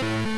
Bye.